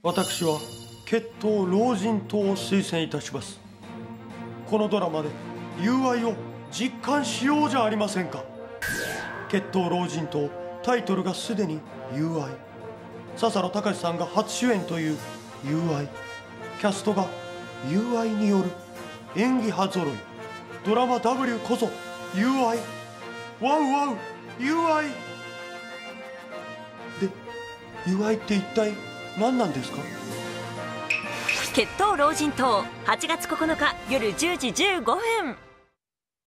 私は血統老人党を推薦いたします。このドラマで友愛を実感しようじゃありませんか。血統老人党タイトルがすでに友愛。笹野隆さんが初主演という友愛。キャストが友愛による演技派揃い。ドラマ W こそ友愛。ワウワウ友愛。で友愛って一体何なんですか？血統老人党8月9日夜10時15分。